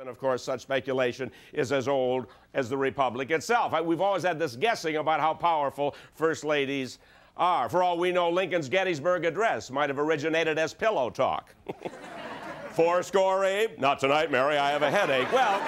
And of course, such speculation is as old as the Republic itself. We've always had this guessing about how powerful first ladies are. For all we know, Lincoln's Gettysburg Address might have originated as pillow talk. Four score, Abe? Not tonight, Mary. I have a headache. Well,